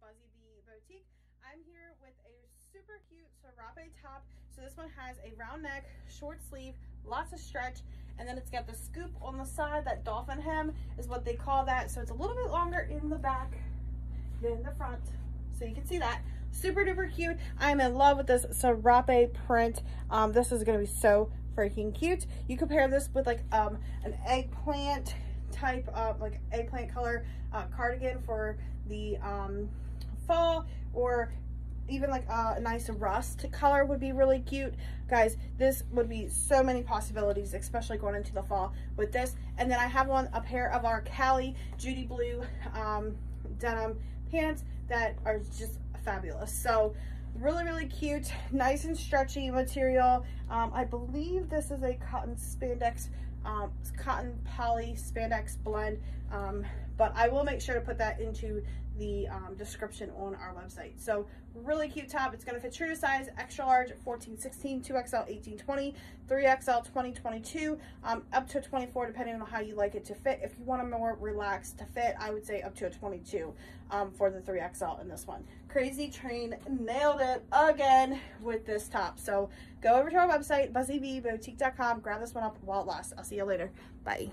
Buzzy Bee Boutique. I'm here with a super cute serape top. So this one has a round neck, short sleeve, lots of stretch, and then it's got the scoop on the side. That dolphin hem is what they call that. So it's a little bit longer in the back than the front. So you can see that. Super duper cute. I'm in love with this serape print. Um, this is going to be so freaking cute. You compare this with like um, an eggplant type of like eggplant color uh, cardigan for the um, fall or even like a nice rust color would be really cute. Guys, this would be so many possibilities, especially going into the fall with this. And then I have one, a pair of our Cali Judy Blue um, denim pants that are just fabulous. So really, really cute, nice and stretchy material. Um, I believe this is a cotton spandex, um, cotton poly spandex blend, um, but I will make sure to put that into the um, description on our website. So really cute top. It's going to fit true to size, extra large, 14, 16, 2XL, 18, 20, 3XL, 20, 22, um, up to 24 depending on how you like it to fit. If you want a more relaxed to fit, I would say up to a 22 um, for the 3XL in this one. Crazy Train nailed it again with this top. So go over to our website, buzzybeeboutique.com, grab this one up while it lasts. I'll see you later. Bye.